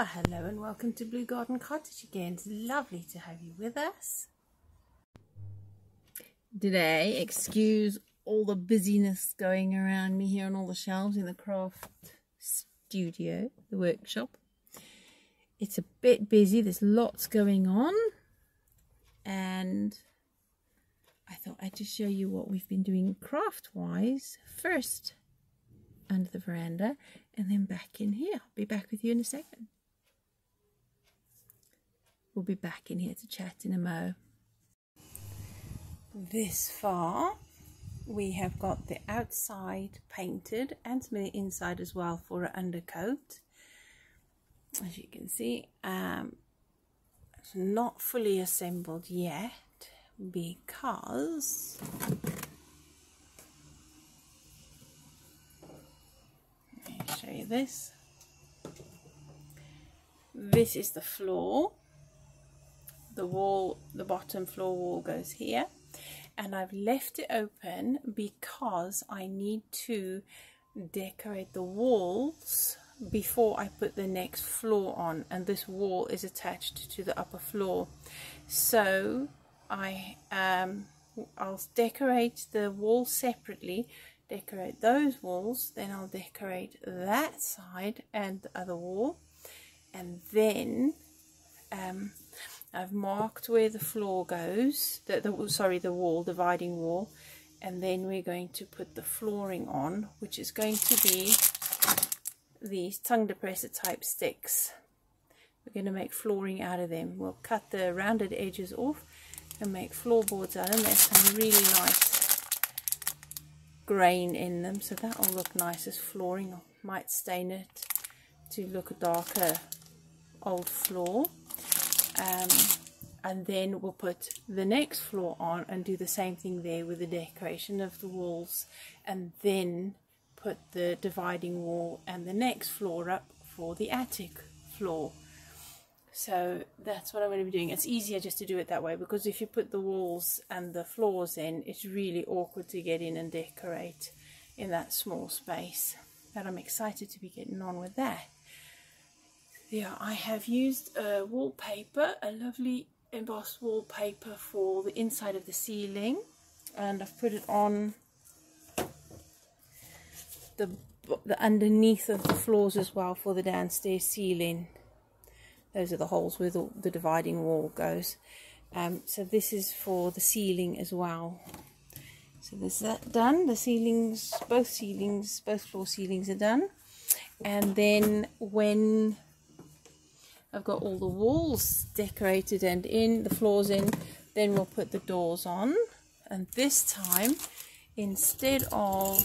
Well, hello and welcome to Blue Garden Cottage again. It's lovely to have you with us. Today, excuse all the busyness going around me here on all the shelves in the craft studio, the workshop. It's a bit busy, there's lots going on, and I thought I'd just show you what we've been doing craft wise first under the veranda and then back in here. I'll be back with you in a second we'll be back in here to chat in a mo. This far, we have got the outside painted and some of the inside as well for an undercoat. As you can see, um, it's not fully assembled yet because let me show you this. This is the floor the wall, the bottom floor wall goes here. And I've left it open because I need to decorate the walls before I put the next floor on. And this wall is attached to the upper floor. So I um, I'll decorate the wall separately decorate those walls then I'll decorate that side and the other wall. And then um, I've marked where the floor goes, the, the, sorry, the wall, dividing wall, and then we're going to put the flooring on, which is going to be these tongue depressor type sticks. We're going to make flooring out of them. We'll cut the rounded edges off and make floorboards out of them. There's some really nice grain in them, so that will look nice as flooring. I might stain it to look a darker old floor um, and then we'll put the next floor on and do the same thing there with the decoration of the walls and then put the dividing wall and the next floor up for the attic floor. So that's what I'm going to be doing. It's easier just to do it that way because if you put the walls and the floors in it's really awkward to get in and decorate in that small space. But I'm excited to be getting on with that yeah, I have used a wallpaper, a lovely embossed wallpaper for the inside of the ceiling and I've put it on the, the underneath of the floors as well for the downstairs ceiling. Those are the holes where the, the dividing wall goes. Um, so this is for the ceiling as well. So this that done. The ceilings, both ceilings, both floor ceilings are done. And then when I've got all the walls decorated and in, the floors in. Then we'll put the doors on. And this time, instead of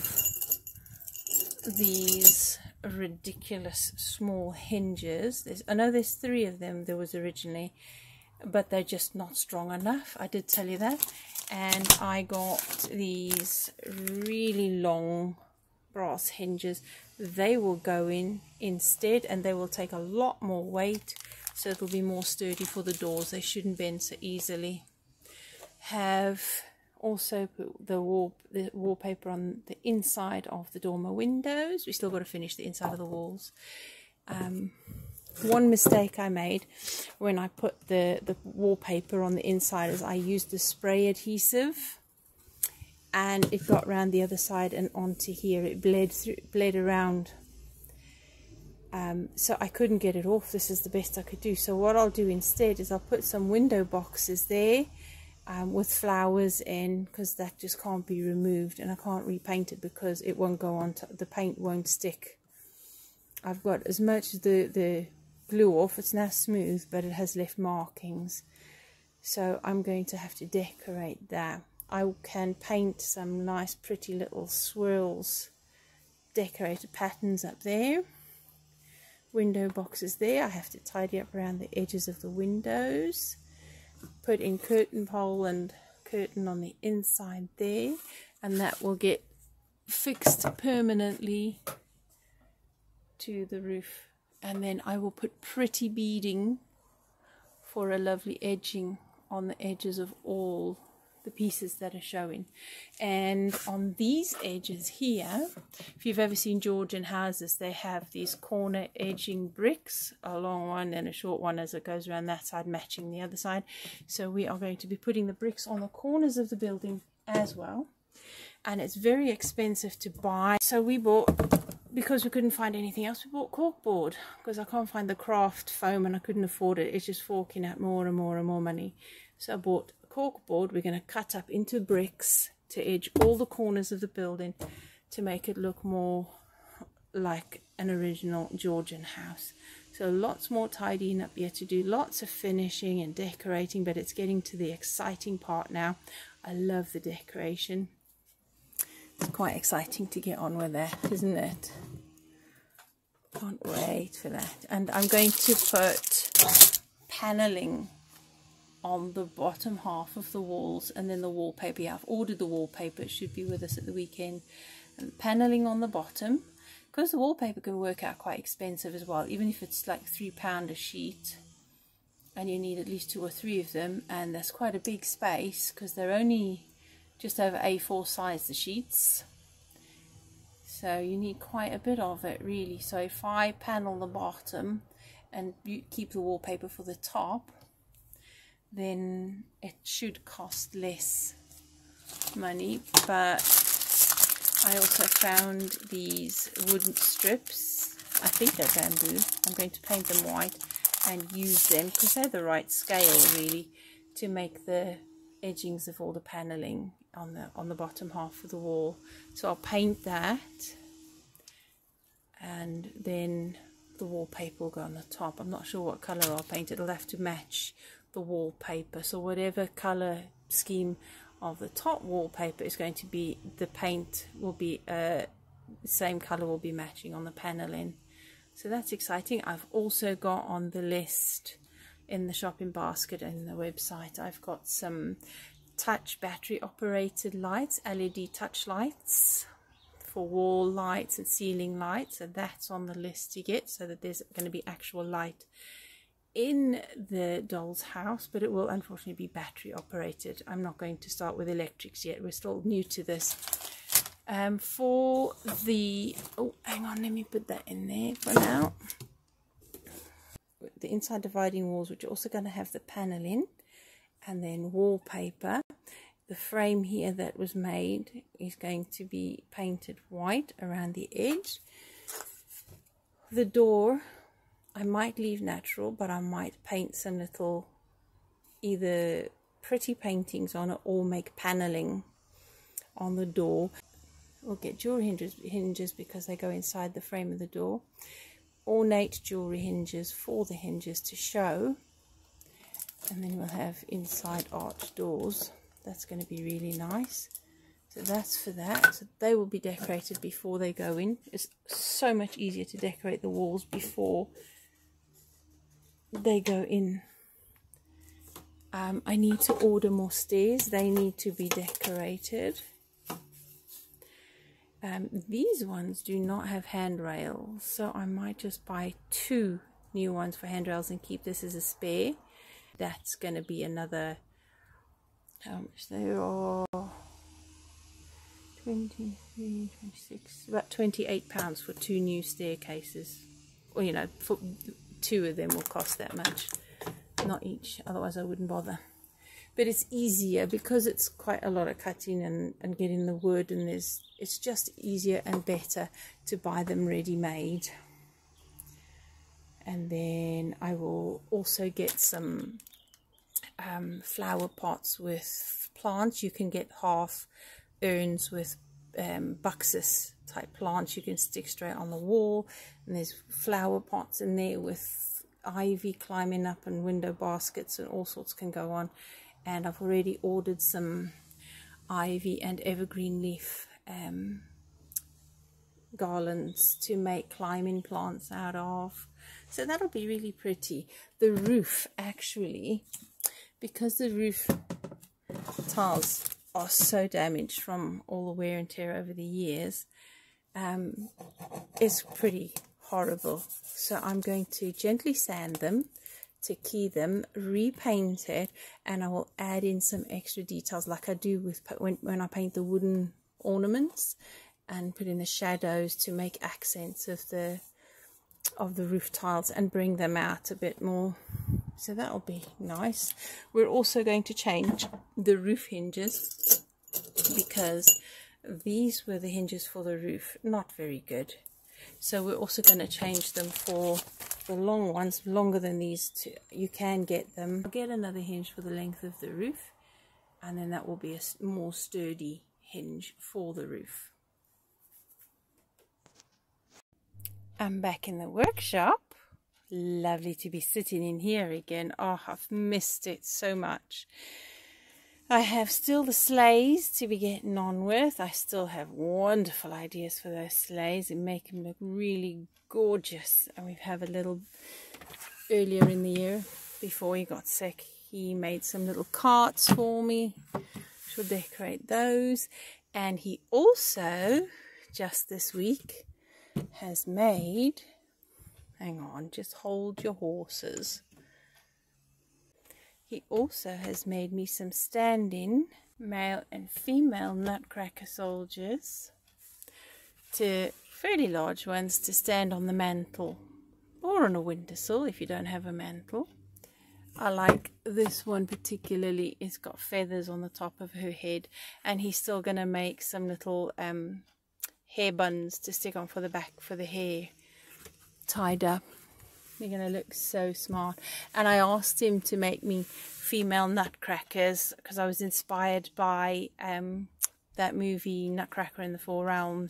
these ridiculous small hinges, there's, I know there's three of them there was originally, but they're just not strong enough. I did tell you that. And I got these really long brass hinges they will go in instead and they will take a lot more weight so it'll be more sturdy for the doors. They shouldn't bend so easily. Have also put the wall the wallpaper on the inside of the dormer windows. We still got to finish the inside of the walls. Um, one mistake I made when I put the the wallpaper on the inside is I used the spray adhesive and it got round the other side and onto here. It bled through bled around. Um, so I couldn't get it off. This is the best I could do. So what I'll do instead is I'll put some window boxes there um, with flowers in because that just can't be removed and I can't repaint it because it won't go on the paint won't stick. I've got as much of the the glue off. It's now smooth but it has left markings. So I'm going to have to decorate that I can paint some nice pretty little swirls decorated patterns up there. Window boxes there. I have to tidy up around the edges of the windows. Put in curtain pole and curtain on the inside there and that will get fixed permanently to the roof. And then I will put pretty beading for a lovely edging on the edges of all the pieces that are showing. And on these edges here if you've ever seen Georgian houses they have these corner edging bricks a long one and a short one as it goes around that side matching the other side. So we are going to be putting the bricks on the corners of the building as well. And it's very expensive to buy. So we bought because we couldn't find anything else we bought corkboard because I can't find the craft foam and I couldn't afford it. It's just forking out more and more and more money. So I bought cork board we're going to cut up into bricks to edge all the corners of the building to make it look more like an original Georgian house. So lots more tidying up yet to do, lots of finishing and decorating, but it's getting to the exciting part now. I love the decoration. It's quite exciting to get on with that, isn't it? Can't wait for that. And I'm going to put paneling on the bottom half of the walls and then the wallpaper. Yeah, I've ordered the wallpaper. It should be with us at the weekend. And paneling on the bottom. Because the wallpaper can work out quite expensive as well. Even if it's like £3 a sheet. And you need at least two or three of them. And there's quite a big space. Because they're only just over A4 size, the sheets. So you need quite a bit of it really. So if I panel the bottom and keep the wallpaper for the top then it should cost less money but I also found these wooden strips. I think they're bamboo. I'm going to paint them white and use them because they're the right scale really to make the edgings of all the paneling on the on the bottom half of the wall. So I'll paint that and then the wallpaper will go on the top. I'm not sure what colour I'll paint. It'll have to match the wallpaper. So whatever color scheme of the top wallpaper is going to be the paint will be uh, same color will be matching on the paneling so that's exciting. I've also got on the list in the shopping basket and the website I've got some touch battery operated lights LED touch lights for wall lights and ceiling lights. And that's on the list to get so that there's going to be actual light in the doll's house, but it will unfortunately be battery operated. I'm not going to start with electrics yet. We're still new to this. Um, for the, oh, hang on, let me put that in there for now. The inside dividing walls, which are also going to have the paneling and then wallpaper. The frame here that was made is going to be painted white around the edge. The door I might leave natural, but I might paint some little either pretty paintings on it or make paneling on the door. We'll get jewelry hinges, hinges because they go inside the frame of the door. Ornate jewelry hinges for the hinges to show. And then we'll have inside arch doors. That's going to be really nice. So that's for that. So they will be decorated before they go in. It's so much easier to decorate the walls before they go in. Um, I need to order more stairs. They need to be decorated. Um, these ones do not have handrails, so I might just buy two new ones for handrails and keep this as a spare. That's going to be another, how much they are, 23, 26, about 28 pounds for two new staircases. Or, you know, for two of them will cost that much not each otherwise I wouldn't bother. But it's easier because it's quite a lot of cutting and, and getting the wood and there's it's just easier and better to buy them ready made and then I will also get some um, flower pots with plants. You can get half urns with um, type plants you can stick straight on the wall and there's flower pots in there with ivy climbing up and window baskets and all sorts can go on. And I've already ordered some ivy and evergreen leaf um, garlands to make climbing plants out of. So that'll be really pretty. The roof actually because the roof tiles are so damaged from all the wear and tear over the years um, is pretty horrible. So I'm going to gently sand them to key them, repaint it, and I will add in some extra details like I do with when, when I paint the wooden ornaments and put in the shadows to make accents of the of the roof tiles and bring them out a bit more so that'll be nice we're also going to change the roof hinges because these were the hinges for the roof. Not very good. So we're also going to change them for the long ones longer than these two. You can get them. I'll get another hinge for the length of the roof and then that will be a more sturdy hinge for the roof. I'm back in the workshop. Lovely to be sitting in here again. Oh I've missed it so much I have still the sleighs to be getting on with. I still have wonderful ideas for those sleighs and make them look really gorgeous. And we have a little earlier in the year before he got sick, he made some little carts for me. She'll decorate those. And he also, just this week, has made, hang on, just hold your horses. He also has made me some standing male and female nutcracker soldiers to fairly large ones to stand on the mantle or on a windowsill if you don't have a mantle. I like this one particularly. It's got feathers on the top of her head and he's still going to make some little um, hair buns to stick on for the back for the hair tied up. They're going to look so smart. And I asked him to make me female nutcrackers because I was inspired by um, that movie Nutcracker in the Four Realms.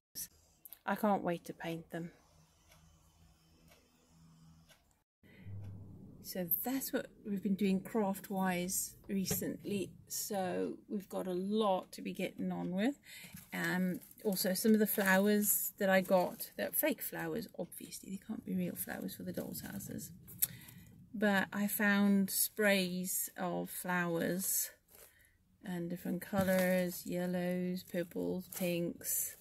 I can't wait to paint them. So that's what we've been doing craft wise recently. So we've got a lot to be getting on with. Um, also some of the flowers that I got, they're fake flowers, obviously, they can't be real flowers for the dolls' houses. But I found sprays of flowers and different colours, yellows, purples, pinks,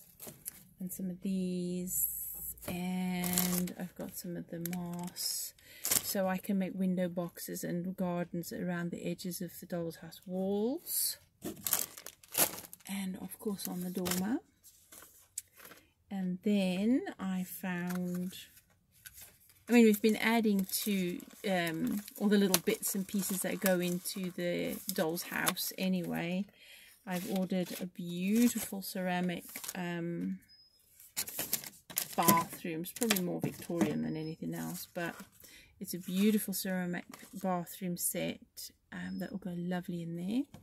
and some of these. And I've got some of the moss so I can make window boxes and gardens around the edges of the doll's house walls and of course on the doormat and then I found I mean we've been adding to um, all the little bits and pieces that go into the doll's house anyway I've ordered a beautiful ceramic um, bathroom it's probably more Victorian than anything else but it's a beautiful ceramic bathroom set um, that will go lovely in there.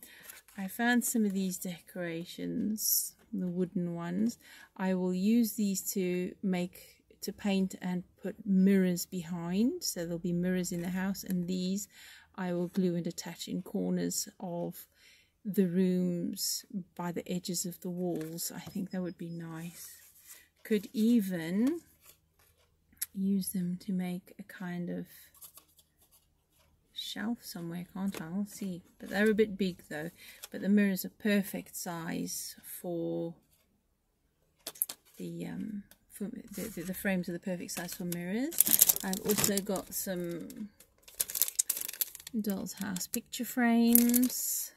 I found some of these decorations, the wooden ones. I will use these to make, to paint and put mirrors behind. So there'll be mirrors in the house and these I will glue and attach in corners of the rooms by the edges of the walls. I think that would be nice. Could even use them to make a kind of shelf somewhere, can't I? We'll see. But they're a bit big though. But the mirrors are perfect size for the um for the, the, the frames are the perfect size for mirrors. I've also got some doll's house picture frames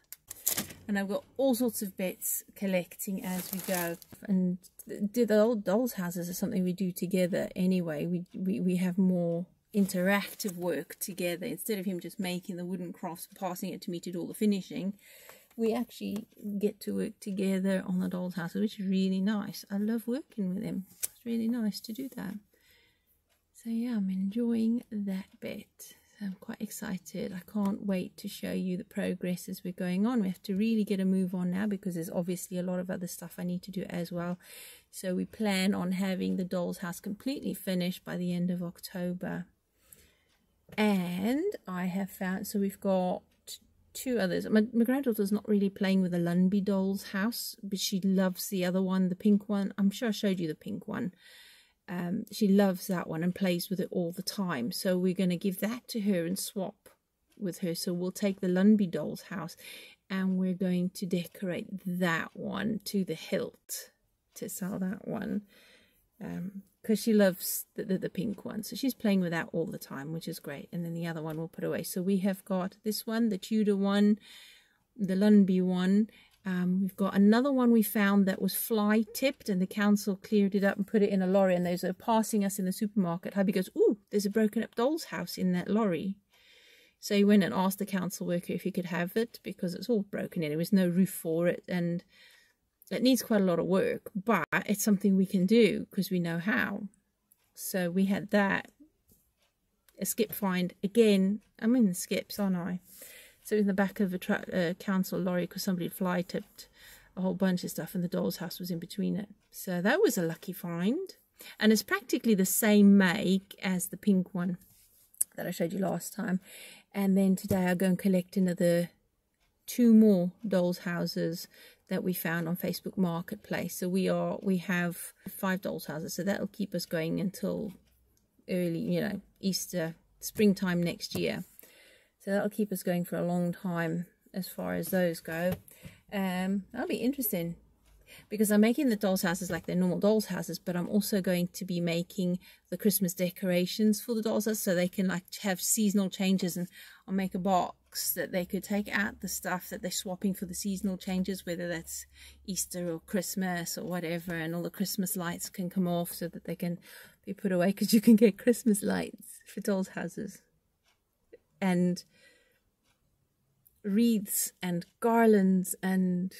and I've got all sorts of bits collecting as we go and the old dolls houses are something we do together anyway we, we we have more interactive work together instead of him just making the wooden crafts passing it to me to do all the finishing we actually get to work together on the doll's house which is really nice i love working with him it's really nice to do that so yeah i'm enjoying that bit so I'm quite excited. I can't wait to show you the progress as we're going on. We have to really get a move on now because there's obviously a lot of other stuff I need to do as well. So we plan on having the doll's house completely finished by the end of October. And I have found, so we've got two others. My, my granddaughter's not really playing with the Lundby doll's house, but she loves the other one, the pink one. I'm sure I showed you the pink one um, she loves that one and plays with it all the time. So we're going to give that to her and swap with her. So we'll take the Lundby doll's house and we're going to decorate that one to the hilt to sell that one. Um, because she loves the, the, the, pink one. So she's playing with that all the time, which is great. And then the other one we'll put away. So we have got this one, the Tudor one, the Lundby one. Um, we've got another one we found that was fly tipped and the council cleared it up and put it in a lorry and those are passing us in the supermarket. Hubby goes, oh, there's a broken up doll's house in that lorry. So he went and asked the council worker if he could have it because it's all broken in. There was no roof for it and it needs quite a lot of work, but it's something we can do because we know how. So we had that. A skip find again. I'm in the skips, aren't I? So in the back of a uh, council lorry because somebody fly tipped a whole bunch of stuff and the doll's house was in between it. So that was a lucky find. And it's practically the same make as the pink one that I showed you last time. And then today I go and collect another two more dolls houses that we found on Facebook Marketplace. So we are we have five dolls houses, so that'll keep us going until early, you know, Easter, springtime next year. So that'll keep us going for a long time as far as those go. Um, that'll be interesting because I'm making the dolls houses like they're normal dolls houses, but I'm also going to be making the Christmas decorations for the dolls houses so they can like have seasonal changes and I'll make a box that they could take out the stuff that they're swapping for the seasonal changes, whether that's Easter or Christmas or whatever, and all the Christmas lights can come off so that they can be put away because you can get Christmas lights for dolls' houses. And wreaths and garlands and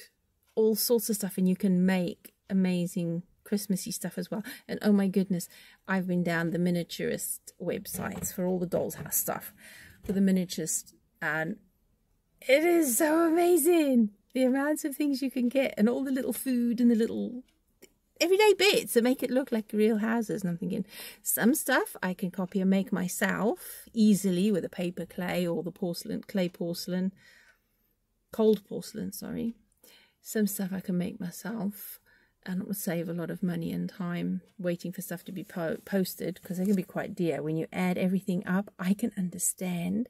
all sorts of stuff, and you can make amazing Christmassy stuff as well. And oh my goodness, I've been down the miniaturist websites for all the doll's house stuff for the miniaturist and it is so amazing the amounts of things you can get and all the little food and the little everyday bits that make it look like real houses and I'm thinking some stuff I can copy and make myself easily with a paper clay or the porcelain clay porcelain cold porcelain sorry. Some stuff I can make myself and it will save a lot of money and time waiting for stuff to be po posted because they can be quite dear. When you add everything up I can understand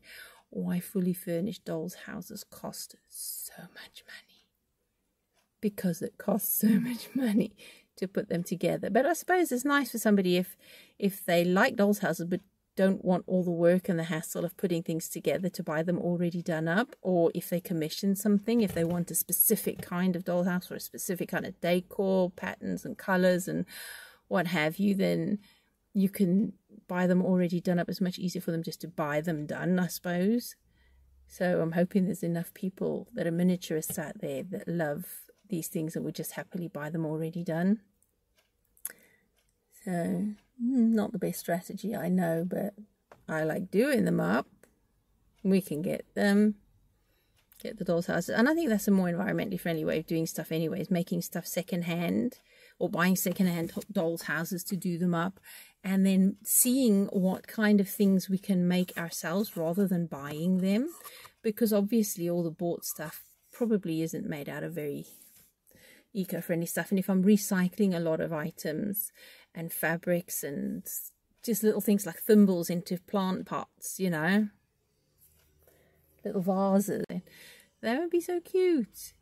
why fully furnished dolls' houses cost so much money. Because it costs so much money to put them together. But I suppose it's nice for somebody if if they like dolls' houses but don't want all the work and the hassle of putting things together to buy them already done up, or if they commission something, if they want a specific kind of dollhouse or a specific kind of decor, patterns and colours and what have you, then you can buy them already done up. It's much easier for them just to buy them done, I suppose. So I'm hoping there's enough people that are miniaturists out there that love these things and would just happily buy them already done. So, mm, not the best strategy, I know, but I like doing them up. We can get them, get the doll's houses. And I think that's a more environmentally friendly way of doing stuff anyways, making stuff secondhand or buying secondhand dolls' houses to do them up and then seeing what kind of things we can make ourselves rather than buying them because obviously all the bought stuff probably isn't made out of very eco-friendly stuff. And if I'm recycling a lot of items and fabrics and just little things like thimbles into plant pots you know little vases that would be so cute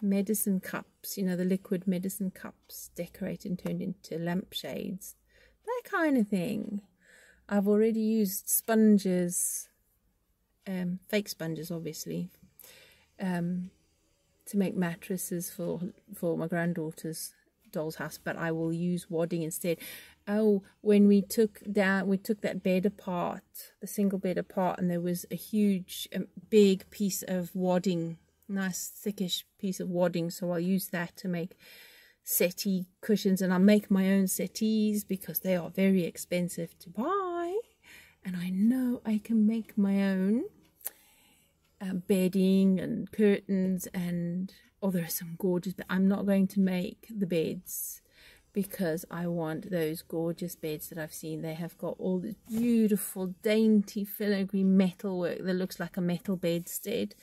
medicine cups, you know, the liquid medicine cups decorated and turned into lampshades, that kind of thing. I've already used sponges, um, fake sponges, obviously, um, to make mattresses for for my granddaughter's doll's house, but I will use wadding instead. Oh, when we took down, we took that bed apart, the single bed apart, and there was a huge, um, big piece of wadding nice thickish piece of wadding so I'll use that to make settee cushions and I'll make my own settees because they are very expensive to buy and I know I can make my own uh, bedding and curtains and oh there are some gorgeous but I'm not going to make the beds because I want those gorgeous beds that I've seen. They have got all this beautiful, dainty filigree metal work that looks like a metal bedstead.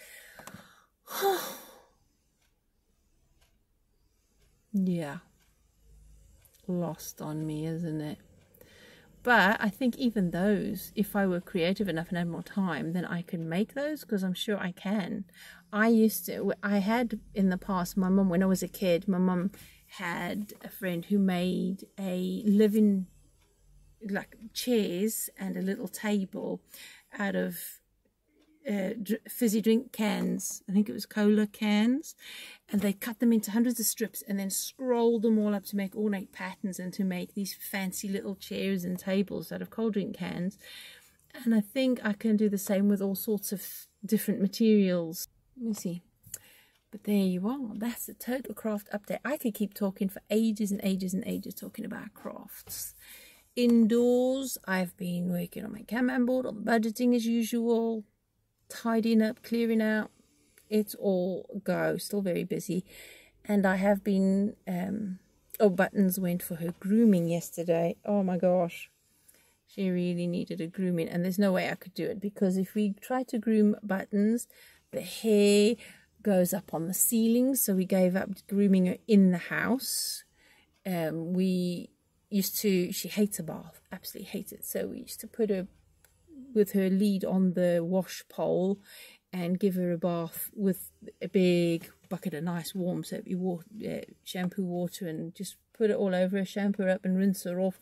yeah. Lost on me, isn't it? But I think even those, if I were creative enough and had more time, then I could make those because I'm sure I can. I used to, I had in the past, my mum, when I was a kid, my mum had a friend who made a living like chairs and a little table out of uh, fizzy drink cans. I think it was cola cans. And they cut them into hundreds of strips and then scrolled them all up to make ornate patterns and to make these fancy little chairs and tables out of cold drink cans. And I think I can do the same with all sorts of different materials. Let me see. But there you are. That's the total craft update. I could keep talking for ages and ages and ages talking about crafts. Indoors, I've been working on my Kanban board, on the budgeting as usual, tidying up, clearing out. It's all go. Still very busy. And I have been, um, oh, Buttons went for her grooming yesterday. Oh my gosh. She really needed a grooming. And there's no way I could do it because if we try to groom Buttons, the hair goes up on the ceiling. So we gave up grooming her in the house. Um, we used to, she hates a bath, absolutely hates it. So we used to put her with her lead on the wash pole and give her a bath with a big bucket of nice warm soapy water, uh, shampoo water and just put it all over her, shampoo her up and rinse her off.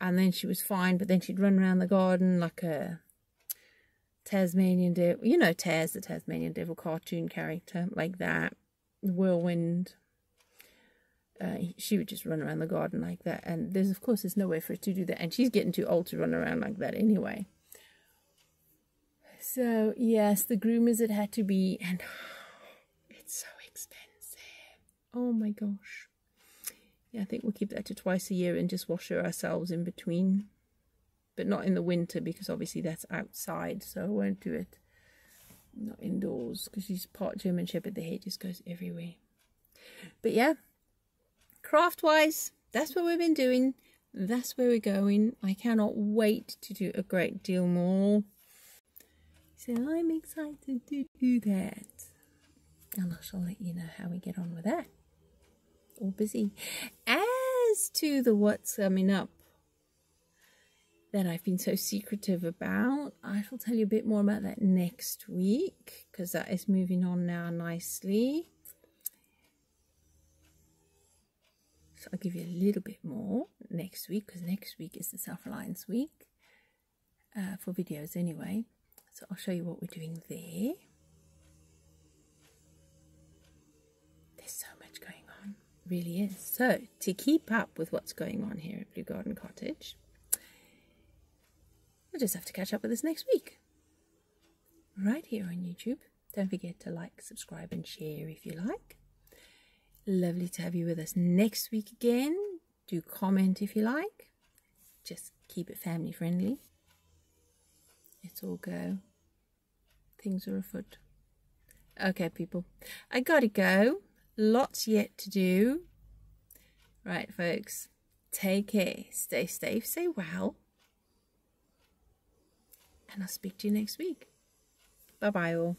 And then she was fine, but then she'd run around the garden like a Tasmanian devil, you know, Taz, the Tasmanian devil cartoon character, like that, whirlwind. Uh, she would just run around the garden like that, and there's of course there's no way for her to do that, and she's getting too old to run around like that anyway. So yes, the groomers it had to be, and it's so expensive. Oh my gosh. Yeah, I think we'll keep that to twice a year and just wash her ourselves in between but not in the winter because obviously that's outside, so I won't do it. Not indoors because she's part German Shepherd, the hair just goes everywhere. But yeah, craft wise, that's what we've been doing. That's where we're going. I cannot wait to do a great deal more. So I'm excited to do that. And I shall let you know how we get on with that. All busy. As to the what's coming up, that I've been so secretive about. I shall tell you a bit more about that next week because that is moving on now nicely. So I'll give you a little bit more next week because next week is the Self Reliance Week uh, for videos anyway. So I'll show you what we're doing there. There's so much going on, really is. So to keep up with what's going on here at Blue Garden Cottage, we'll just have to catch up with us next week. Right here on YouTube. Don't forget to like, subscribe, and share if you like. Lovely to have you with us next week again. Do comment if you like. Just keep it family friendly. It's all go. Things are afoot. Okay, people. I gotta go. Lots yet to do. Right, folks. Take care. Stay safe. Say well and I'll speak to you next week. Bye bye, all.